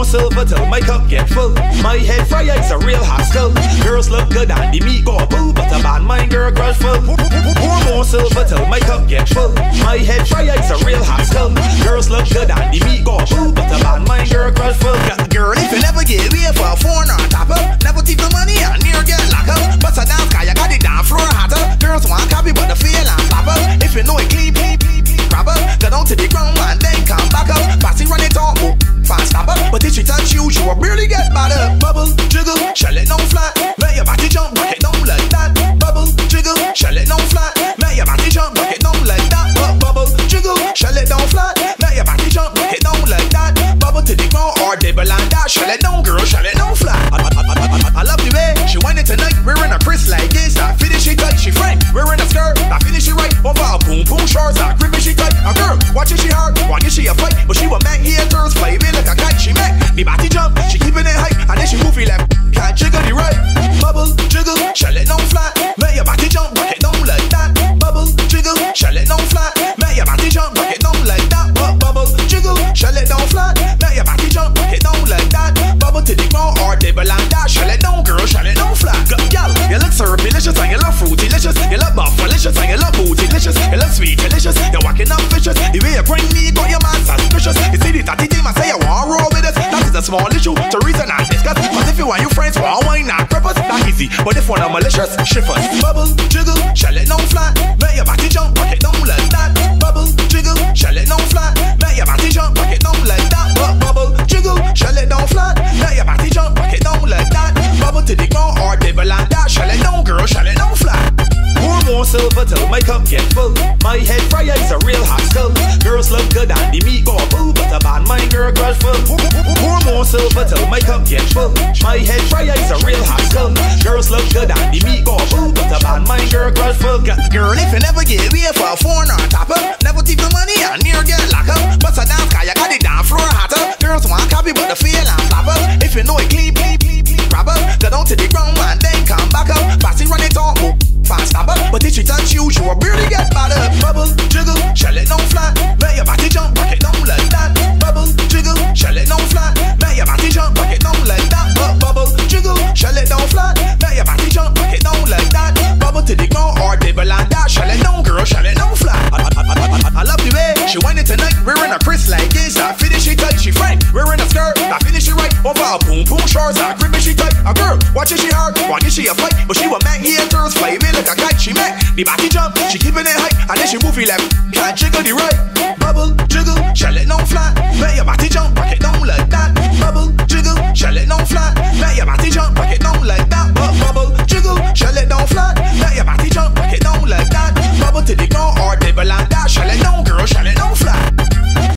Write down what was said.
more silver till my cup get full. My head fry is a real hot skull. Girls look good and the meat go boo, but a bad mind girl full. Pour more silver till my cup get full. My head fry is a real hot skull. Girls look good and the meat go boo, but a bad mind girl full. Girl, if you never get away for a But if she touch you, you will really get up. Bubble, jiggle, shell it down flat. Let your body jump, rock it down like that. Bubble, jiggle, shell it down flat. Let your body jump, rock it down like that. Bu- Bubble, jiggle, shell it down flat. Let your body jump, rock it down like that. Bubble to the ground or dibble and girl, shell it down booty-licious. You look sweet-delicious. You're walking up vicious. The way you bring me, got your man suspicious. You see the tatty team, I say you want roll with us. That is a small issue to reason and discuss. Cause if you want your friends, want wine and preppers, that easy. But if one of malicious, us. Bubble, jiggle, shell it down flat. Make your body jump, rock it down like my cup get full. My head fry is a real hot skull. Girls look good and the meat go boo, but bad mind girl crush full. Pour more silver till my cup get full. My head fry is a real hot skull. Girls look good and the meat go boo, but bad mind girl crush full. Girl, if you never get away for a phone or top up, never keep the money and near get locked up. But a damn guy, you got it down floor hotter. Girls want copy, but the feel and flop up. If you know it clean, clean, she touch you, you will really get up. Bubble, jiggle, shell it down flat. Let your body jump, rock it down like that. Bubble, jiggle, shell it down flat. Let your body jump, rock it down like that. Bu- Bubble, jiggle, shell it down flat. Let your body jump, rock it down like that. Bubble to the ground or dibble and dash. Shell it down, girl, shell it down flat. I, I, I, I, love the way she want it tonight. Wearing a crisp like this. I finish it tight, she frank. Wearing a skirt, I finish it right. Over a boom boom shorts, I she tight. A girl, watch it. she hard. Why did she a fight? But she a man. He a haters, play me like a kite. She mad, the body jump, she keeping it high. And then she movie left, can't jiggle the right. Bubble, jiggle, shell it down flat. Let your body jump, rock it down like that. Bubble,